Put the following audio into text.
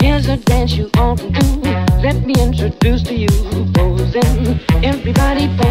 Here's a dance you ought to do. Let me introduce to you, posing. Everybody, pose.